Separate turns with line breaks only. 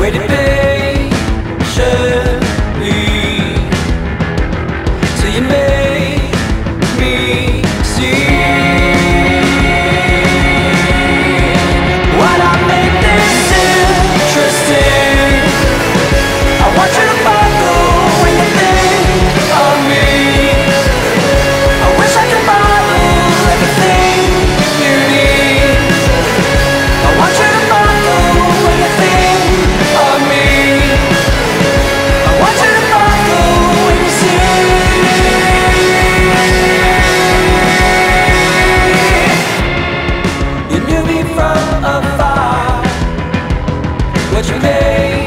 waited patiently till you made. what's your name?